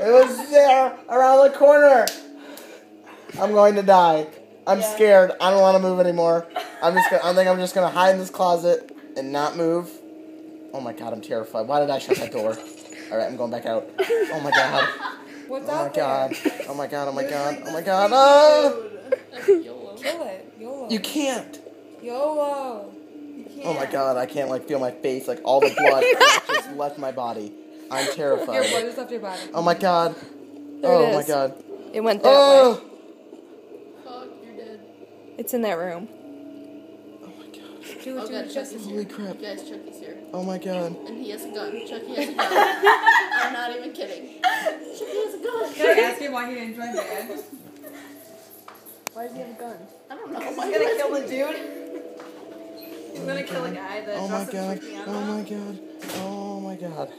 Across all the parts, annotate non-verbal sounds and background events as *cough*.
It was there around the corner. I'm going to die. I'm Yeah. scared. I don't want to move anymore. I'm just gonna, I think I'm just gonna hide in this closet and not move. Oh my god, I'm terrified. Why did I shut that door? Alright, I'm going back out. Oh my god. What's Oh my god. Oh my god, oh my god, oh my god. Oh! Ah! YOLO. Kill it. YOLO. You can't. YOLO. You can't. Oh my god, I can't like feel my face, like all the blood *laughs* just left my body. I'm *laughs* Your blood terrified. just left your body. Oh my god. There oh it my god. It went that way. Oh! Fuck, you're dead. It's in that room. Oh my god. Do Oh god, you Chucky's just. here. Holy crap. Guys, Chucky's here. Oh my god. And he has a gun. Chucky has a gun. I'm not even kidding. Chucky has a gun. Can I ask him why he didn't join bed? Why does he have a gun? I don't know. He's Why gonna kill I- the dude. He's gonna kill a guy that Oh my god. Oh my god. Oh my god.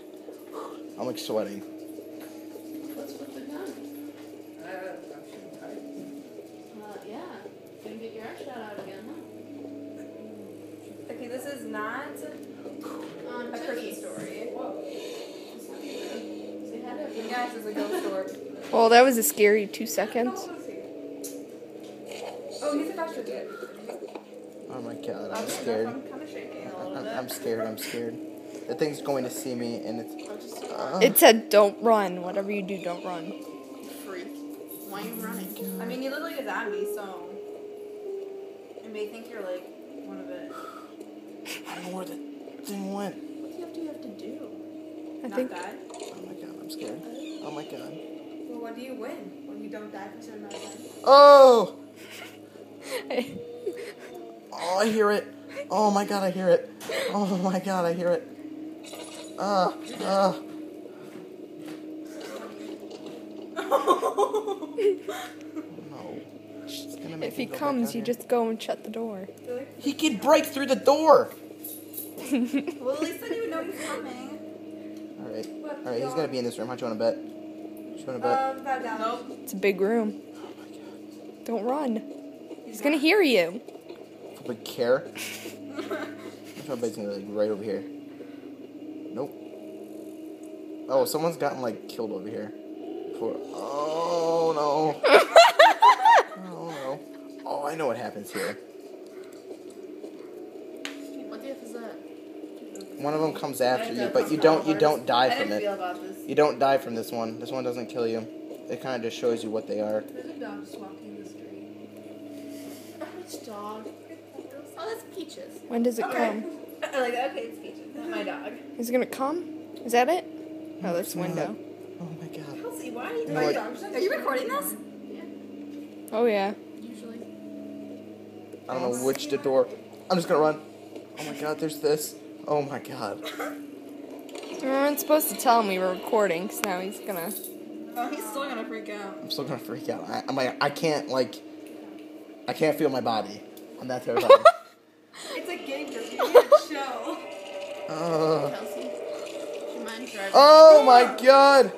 I'm like sweating. What's with the gun? Uh, yeah. Gonna get your ass shot out again, huh? Okay, this is not Um, a Chucky. Christmas story. Say hi to everyone. Yes, it's a ghost story. Well, that was a scary two seconds. Oh, he's a doctor dude. Oh my god. I'm I'm scared. I'm kind of shaking a little *laughs* I'm, bit. I'm scared. I'm scared. The thing's going to see me and it's. I'm just a Uh, It said, "Don't run. Whatever you do, don't run." freak. Why are you running? I mean, you look like a zombie, so it may think you're like one of it. I don't know where the *sighs* thing went. What do you have to, you have to do? I Not think. die. Oh my god. I'm scared. Oh my god. Well, what do you win when you don't die for certain amount of time? Oh! *laughs* Oh, I hear it. Oh my god, I hear it. Oh my god, I hear it. Ah, ah. No. It's gonna make if he comes, you here. just go and shut the door. He can break through the door! well, at least then you would know he's coming. Alright. What? Alright, he's gonna be in this room. How do you wanna bet? Do you wanna bet? Um, bow down. Nope. It's a big room. Don't run. He's gonna hear you. Probably care. I'm sure gonna be like right over here. Nope. Oh, someone's gotten like killed over here. Before. Oh no. oh no. Oh, I know what happens here. What the F is that? One of them comes after you, but you don't you don't die from it. You don't die from this one. This one doesn't kill you. It kind of just shows you what they are. There's a dog just walking the street. Which dog? Oh, that's Peaches. When does it come? I *laughs* like. Okay, it's Peaches. Not my dog. Is it gonna come? Is that it? Oh, that's window. Oh my god. Kelsey, why are you like- Are you recording this? Oh yeah. Usually. I don't know which the door. I'm just gonna run. Oh my god, there's this. Oh my god. We weren't supposed to tell him we were recording, because now he's gonna. Oh, he's still gonna freak out. I'm still gonna freak out. I, I'm like, I can't like, I can't feel my body. I'm that terrified. *laughs* It's a game just you need to *laughs* show. uh, Kelsey. Do you mind driving? oh my god.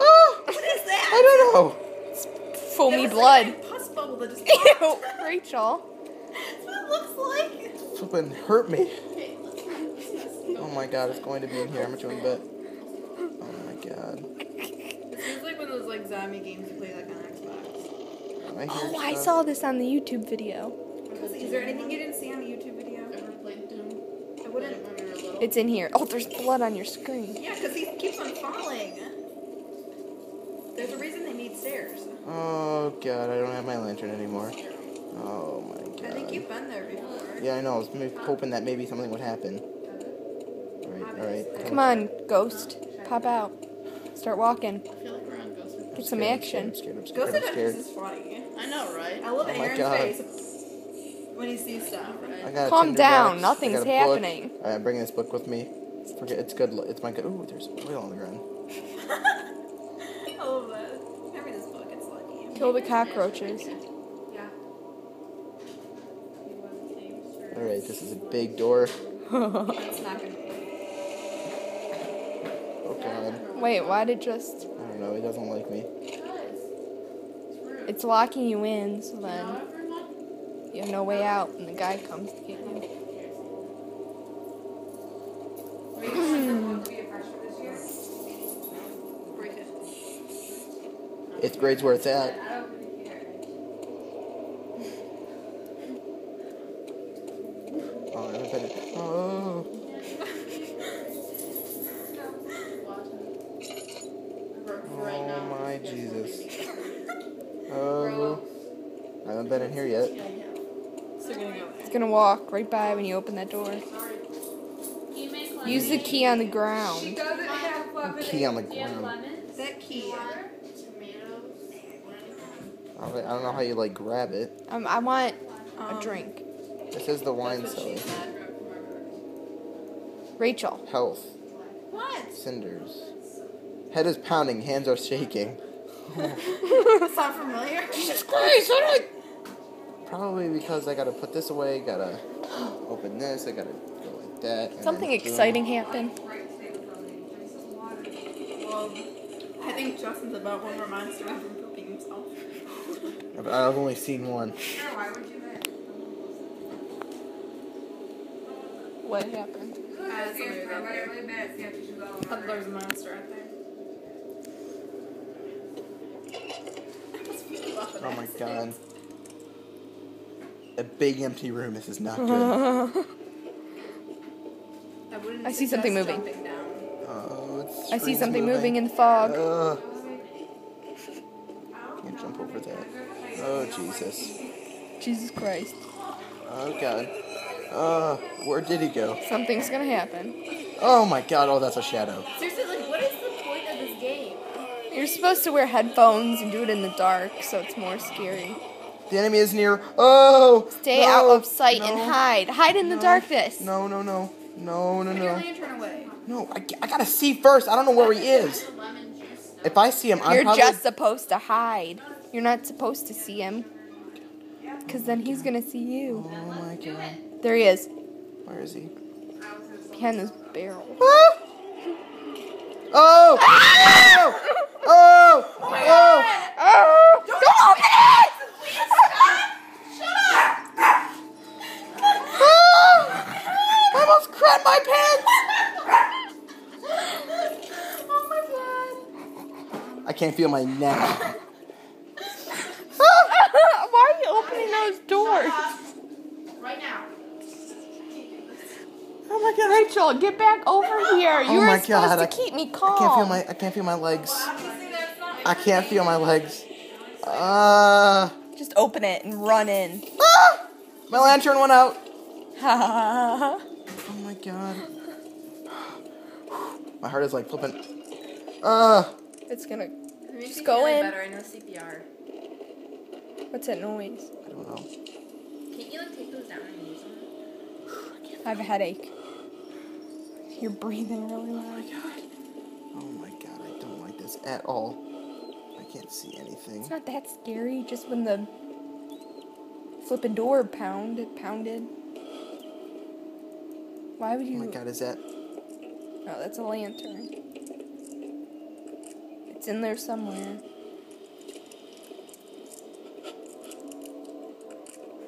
Oh, What is that? I don't know. It's Foamy It was blood. Like a pus bubble that just *laughs* Ew, Rachel. That's what it looks like. Flipping hurt me. *laughs* Oh my god, it's going to be in here. How much you want to bet? Oh my god. It seems like one of those like zombie games you play like on Xbox. I hear Oh, I saw this on the YouTube video. Is there anything you didn't see on the YouTube video? Ever played Doom? I wouldn't. When we were little. It's in here. Oh, there's blood on your screen. Yeah, because he keeps on falling. There's a reason they need stairs. Oh god, I don't have my lantern anymore. Oh my god. I think you've been there before. Yeah, I know. I was maybe hoping that maybe something would happen. Alright, alright. Come on, ghost. Pop out. Start walking. I feel like we're on Ghost. Get some action. I'm scared, I'm scared, Ghost I'm scared. Adventures is funny. I know, right? I love Oh my Aaron's God. face when he sees stuff. I Calm down, box, nothing's I got a book. happening. Alright, I'm bringing this book with me. Forget it's good. It's my good. Ooh, there's oil on the ground. *laughs* I love that. I read this book. It's lucky. Kill the cockroaches. Yeah. Alright, this is a big door. *laughs* It's not gonna. Oh god. Wait, why did just. I don't know. He doesn't like me. It's locking you in, so then you have no way out, and the guy comes to get you. Are you going to be a freshman this year? break it. Eighth grade's where it's at. I don't really care. Oh, I haven't been. Oh. Oh my Jesus. Oh. I haven't been in here yet. So you're gonna go It's gonna walk right by when you open that door. Use the key on the ground. doesn't have lemonade. Key on the ground. That key. I don't I don't know how you like grab it. Um, I want a Um, drink. This is the wine cellar. Rachel. Health. What? Cinders. Head is pounding. Hands are shaking. *laughs* Sound familiar? *laughs* Jesus Christ! I Probably because I gotta put this away. Gotta *gasps* open this. I gotta go like that. Something then boom. exciting happened. Well, I think Justin's about one more monster from pooping himself. But I've only seen one. What happened? Uh, somebody was out there. Thought there was a monster out there. Oh my god. A big empty room. This is not good. *laughs* I, I see something suggest moving. jumping down. Oh, it's I see something moving in the fog. Ugh. Can't jump over that. Oh Jesus. Jesus Christ. Oh God. Uh, where did he go? Something's gonna happen. Oh my God. Oh, that's a shadow. Seriously, like, what is the point of this game? You're supposed to wear headphones and do it in the dark, so it's more scary. The enemy is near. Oh. Stay no, out of sight and hide. Hide in the no, darkness. No, no, no, no, no, Put your no. lantern away. No, I, I gotta see first. I don't know where he is. If I see him, I'm You're probably. just supposed to hide. You're not supposed to see him. Because then he's gonna see you. Oh my God. There he is. Where is he? Behind this barrel. Ah! Oh! Oh! *laughs* Oh! Oh! Oh! Don't can't feel my neck. *laughs* Why are you opening those doors? Right now. Oh my god. Rachel, get back over here. You Oh were my supposed God, to I- keep me calm. I can't feel my I can't feel my legs. I can't feel my legs. Uh, Just open it and run in. ah! My lantern went out. Ha *laughs* Oh my god. *sighs* My heart is like flipping. Uh, It's gonna. Just Just go in. Better. I know CPR. What's that noise? I don't know. Can't you like take those down and use them? I have a headache. You're breathing really loud. Oh my god, Oh my god, I don't like this at all. I can't see anything. It's not that scary. Just when the flipping door pound it pounded. Why would oh you Oh you? my god, is that? Oh, that's a lantern. It's in there somewhere.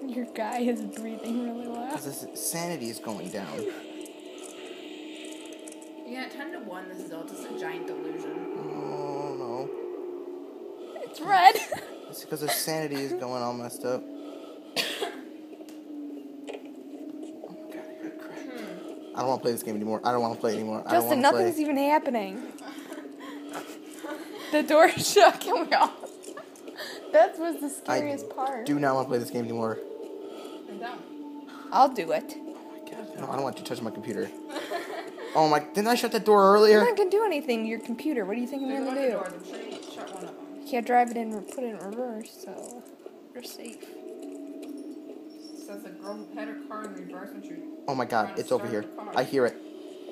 Your guy is breathing really loud. Because this sanity is going down. Yeah, 10 to 1, this is all just a giant delusion. Oh no. It's red. *laughs* It's because his sanity is going all messed up. Oh my god, I got crap. I don't want to play this game anymore. I don't want to play anymore. I don't Justin, want to nothing's play. even happening. *laughs* the door *laughs* shut. Can we all? *laughs* That was the scariest part. Do not want to play this game anymore. I'm down. I'll do it. Oh my god. No, I don't want you to touch my computer. Oh my! Didn't I shut that door I'm earlier? not gonna do anything to your computer. What do you think I'm gonna one do? door. You shut one of them. You can't drive it in or put it in reverse, so you're safe. It says the girl who had her car in reverse when she. Oh my god! It's over here. I hear it.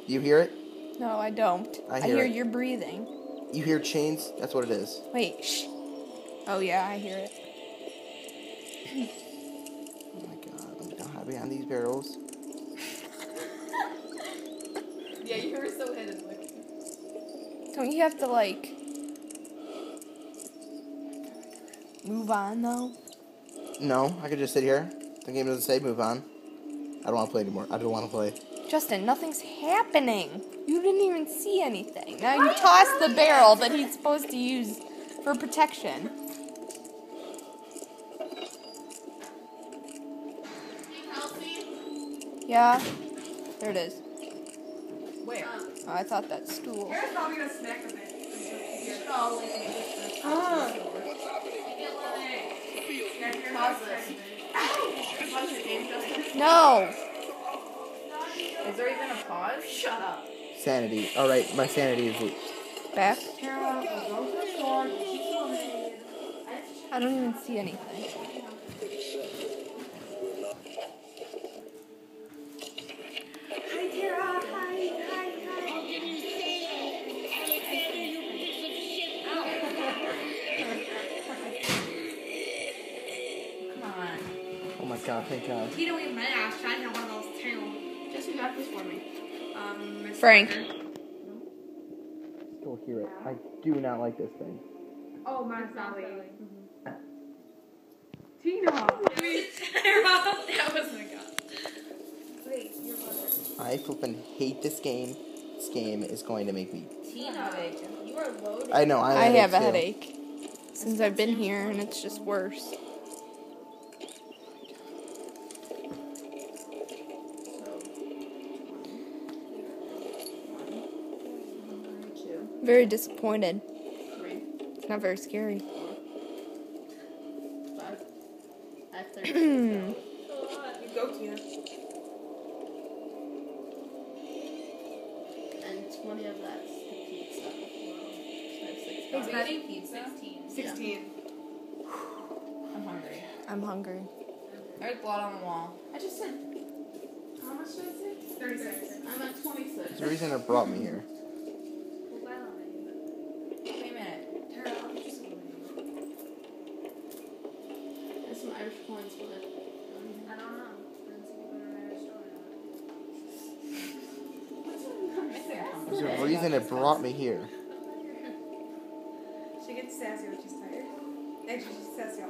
You hear it? No, I don't. I I hear hear, it. you're breathing. You hear chains? That's what it is. Wait, shh. Oh yeah, I hear it. Oh my god! I'm not happy on these barrels. Yeah, you were so hidden. Like, Don't you have to like move on though? No, I could just sit here. The game doesn't say move on. I don't want to play anymore. I don't want to play. Justin, nothing's happening. You didn't even see anything. Now you tossed the barrel that he's supposed to use for protection. Yeah. There it is. Where? Oh, I thought that stool. You're probably gonna smack a bit. Ah. Pause this. No. Is there even a pause? Shut up. Sanity. All right, my sanity is. Back. Tara, go to the store. Keep going. I don't even see anything. Hi, Tara. Hi, hi, hi. Come on. Oh my god! Thank God. You don't even my ass trying to have one of those tails. Just who got this for me? Um, Frank. Still hear it. I do not like this thing. Oh, mine's Sally. Tina. *laughs* that was my god. Wait, your brother. I flippin' hate this game. This game is going to make me. Tina, you are loaded. I know. I, I have a too. headache since I've been here, and it's just worse. Very disappointed. three, It's not very scary. five. I have 30. Hmm. You go, Tina. and 20 of that's the pizza. So I have six Is dollars. that pizza? 16. Sixteen. I'm hungry. I'm hungry. There's blood on the wall. I just said. How much did I say? Thirty-six. I'm at 26. There's a reason it brought me here. Brought me here. She gets sassy when she's tired. And she's sassy.